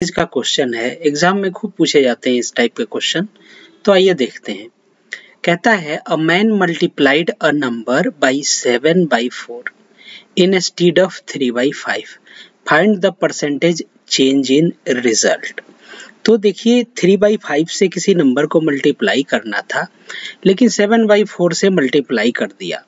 का क्वेश्चन है। एग्ज़ाम में खूब पूछे जाते हैं इस टाइप के क्वेश्चन तो आइए देखते हैं। कहता है a man multiplied a number by seven by four instead of three by five find the percentage change in result तो देखिए थ्री बाई फाइव से किसी नंबर को मल्टीप्लाई करना था, लेकिन सेवन बाई फोर से मल्टीप्लाई कर दिया।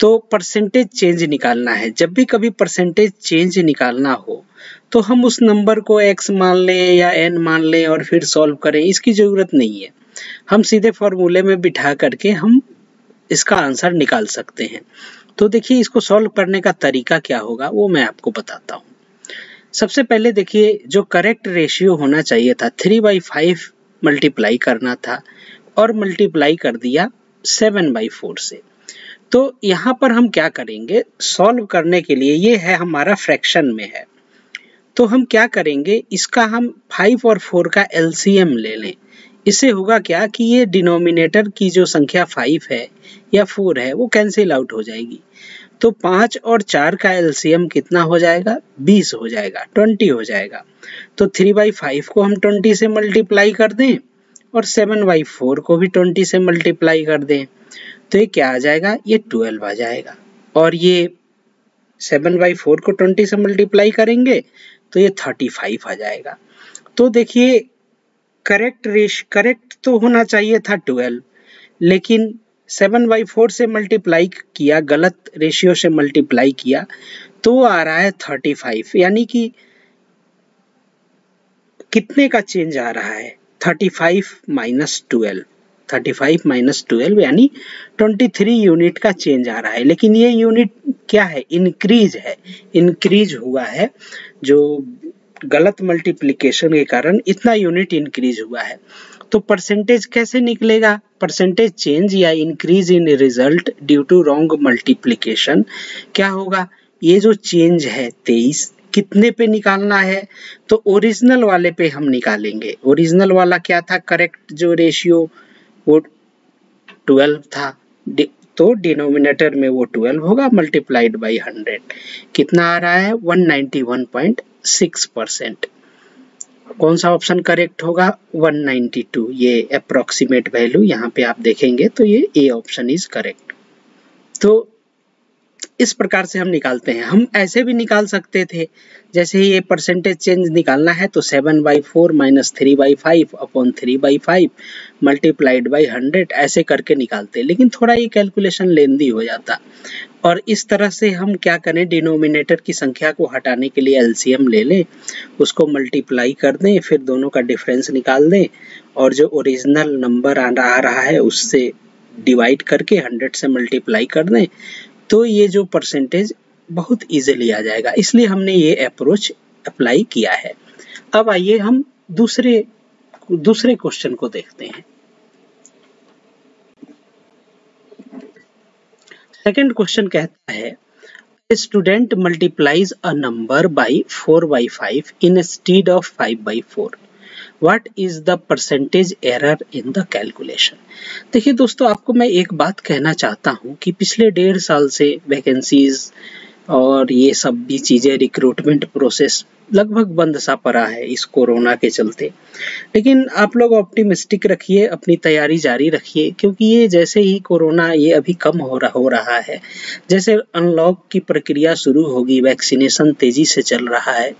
तो परसेंटेज चेंज निकालना है। जब भी कभी परसेंटेज चेंज निकालना हो तो हम उस नंबर को x मान लें या n मान लें और फिर सॉल्व करें, इसकी ज़रूरत नहीं है। हम सीधे फॉर्मूले में बिठा करके हम इसका आंसर निकाल सकते हैं। तो देखिए, इसको सॉल्व करने का तरीका क्या होगा, वो मैं आपको बताता हूँ। सबसे पहले देखिए, जो करेक्ट रेशियो होना चाहिए था थ्री बाई फाइव मल्टीप्लाई करना था और मल्टीप्लाई कर दिया सेवन बाई फोर से। तो यहाँ पर हम क्या करेंगे सॉल्व करने के लिए, ये है हमारा फ्रैक्शन में है। तो हम क्या करेंगे? इसका हम फाइव और फोर का एलसीएम ले लें। इससे होगा क्या कि ये डिनोमिनेटर की जो संख्या फाइव है या फोर है, वो कैंसिल आउट हो जाएगी। तो पाँच और चार का एलसीएम कितना हो जाएगा? बीस हो जाएगा ट्वेंटी हो जाएगा। तो थ्री बाई फाइव को हम ट्वेंटी से मल्टीप्लाई कर दें और सेवन बाई फोर को भी ट्वेंटी से मल्टीप्लाई कर दें। तो ये क्या आ जाएगा? ये ट्वेल्व आ जाएगा। और ये सेवन बाई फोर को ट्वेंटी से मल्टीप्लाई करेंगे तो ये थर्टी फाइव आ जाएगा। तो देखिए करेक्ट रेश करेक्ट तो होना चाहिए था ट्वेल्व लेकिन सेवन बाई फोर से मल्टीप्लाई किया, गलत रेशियो से मल्टीप्लाई किया तो आ रहा है थर्टी फाइव यानी कि कितने का चेंज आ रहा है? Thirty five minus twelve thirty five minus twelve यानी ट्वेंटी थ्री यूनिट का चेंज आ रहा है। लेकिन ये यूनिट क्या है? इंक्रीज है। इंक्रीज हुआ है जो गलत मल्टीप्लीकेशन के कारण इतना यूनिट इंक्रीज हुआ है। तो परसेंटेज कैसे निकलेगा? परसेंटेज चेंज या increase in result due to wrong multiplication क्या होगा? ये जो चेंज है, तेईस कितने पे निकालना है? तो ओरिजिनल वाले पे हम निकालेंगे। ओरिजिनल वाला क्या था? करेक्ट जो रेशियो वो ट्वेल्व था। तो डिनोमिनेटर में वो ट्वेल्व होगा मल्टीप्लाइड बाई हंड्रेड कितना आ रहा है? One ninety one point six percent कौन सा ऑप्शन करेक्ट होगा? 192 ये अप्रोक्सीमेट वैल्यू यहाँ पे आप देखेंगे तो ये ए ऑप्शन इज़ करेक्ट तो इस प्रकार से हम निकालते हैं। हम ऐसे भी निकाल सकते थे, जैसे ही ये परसेंटेज चेंज निकालना है तो seven by four minus three by five upon three by five multiplied by hundred ऐसे करके निकालते लेकिन थोड़ा ये कैलकुलेशन लेंदी हो जाता। और इस तरह से हम क्या करें डिनोमिनेटर की संख्या को हटाने के लिए एलसीएम ले लें, उसको मल्टीप्लाई कर दें, फिर दोनों का डिफरेंस निकाल दें और जो ओरिजिनल नंबर आ रहा है उससे डिवाइड करके हंड्रेड से मल्टीप्लाई कर दें। तो ये जो परसेंटेज बहुत इजीली आ जाएगा। इसलिए हमने ये अप्रोच अप्लाई किया है। अब आइए हम दूसरे दूसरे क्वेश्चन को देखते हैं। सेकंड क्वेश्चन कहता है student multiplies a number by four by five instead of five by four what is the percentage error in the calculation देखिए दोस्तों, आपको मैं एक बात कहना चाहता हूँ कि पिछले डेढ़ साल से वैकेंसीज और ये सब भी चीज़ें रिक्रूटमेंट प्रोसेस लगभग बंद सा पड़ा है इस कोरोना के चलते। लेकिन आप लोग ऑप्टिमिस्टिक रखिए, अपनी तैयारी जारी रखिए, क्योंकि ये जैसे ही कोरोना ये अभी कम हो रहा हो रहा है, जैसे अनलॉक की प्रक्रिया शुरू होगी वैक्सीनेशन तेज़ी से चल रहा है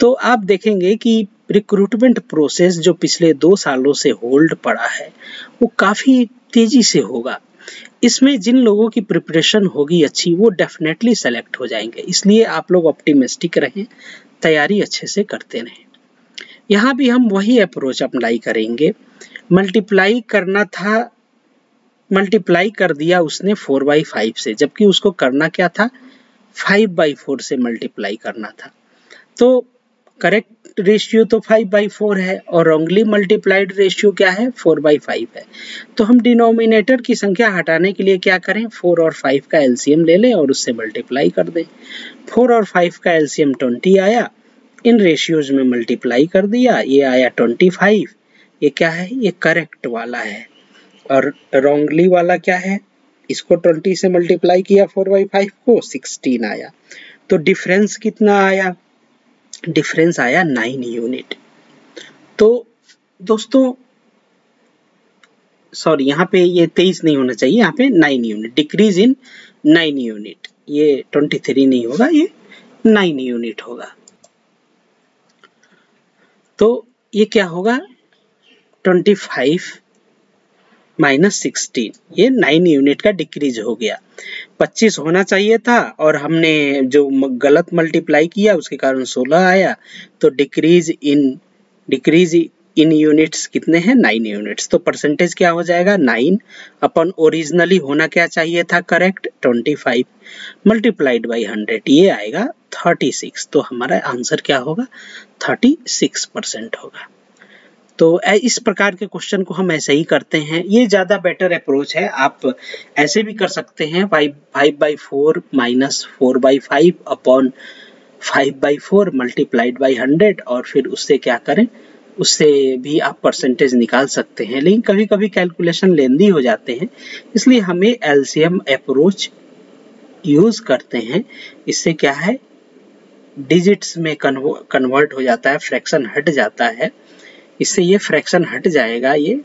तो आप देखेंगे कि रिक्रूटमेंट प्रोसेस जो पिछले दो सालों से होल्ड पड़ा है, वो काफ़ी तेज़ी से होगा। इसमें जिन लोगों की प्रिपरेशन होगी अच्छी, वो डेफिनेटली सेलेक्ट हो जाएँगे। इसलिए आप लोग ऑप्टिमिस्टिक रहें, तैयारी अच्छे से करते रहें। यहाँ भी हम वही अप्रोच अप्लाई करेंगे। मल्टीप्लाई करना था मल्टीप्लाई कर दिया उसने फोर बाई फाइव से, जबकि उसको करना क्या था? फाइव बाई फोर से मल्टीप्लाई करना था। तो करेक्ट रेशियो तो फाइव बाई फोर है और रॉन्गली मल्टीप्लाइड रेशियो क्या है? फोर बाई फाइव है। तो हम डिनोमिनेटर की संख्या हटाने के लिए क्या करें? फोर और फाइव का एलसीएम ले लें और उससे मल्टीप्लाई कर दें। फोर और फाइव का एलसीएम ट्वेंटी आया। इन रेशियोज में मल्टीप्लाई कर दिया। ये आया ट्वेंटी फाइव ये क्या है? ये करेक्ट वाला है। और रॉन्गली वाला क्या है? इसको ट्वेंटी से मल्टीप्लाई किया फोर बाई फाइव को सिक्सटीन आया। तो डिफरेंस कितना आया? डिफरेंस आया नाइन यूनिट तो दोस्तों सॉरी यहाँ पे ये तेईस नहीं होना चाहिए, यहाँ पे nine unit decrease in nine unit ये ट्वेंटी थ्री नहीं होगा, ये नाइन यूनिट होगा. तो ये क्या होगा? Twenty five minus sixteen. ये नाइन यूनिट का डिक्रीज हो गया। पच्चीस होना चाहिए था और हमने जो गलत मल्टीप्लाई किया, उसके कारण सोलह आया। तो decrease in decrease in units कितने हैं? Nine units. तो परसेंटेज क्या हो जाएगा? नाइन। अपन ओरिजिनली होना क्या चाहिए था? Correct twenty five multiplied by hundred ये आएगा थर्टी सिक्स तो हमारा आंसर क्या होगा? थर्टी सिक्स परसेंट होगा। तो इस प्रकार के क्वेश्चन को हम ऐसे ही करते हैं। ये ज़्यादा बेटर अप्रोच है। आप ऐसे भी कर सकते हैं। Five five by four minus four by five upon five by four multiplied by hundred और फिर उससे क्या करें? उससे भी आप परसेंटेज निकाल सकते हैं। लेकिन कभी कभी कैलकुलेशन लेंदी हो जाते हैं। इसलिए हमें एलसीएम अप्रोच यूज़ करते हैं। इससे क्या है? डिजिट्स में कन्वर्ट हो जाता है। फ्रैक्शन हट जाता है। इससे ये फ्रैक्शन हट जाएगा, ये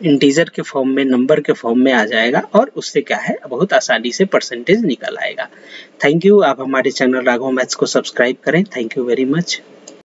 इंटीजर के फॉर्म में नंबर के फॉर्म में आ जाएगा और उससे क्या है, बहुत आसानी से परसेंटेज निकल आएगा। थैंक यू आप हमारे चैनल राघव मैथ्स को सब्सक्राइब करें। Thank you very much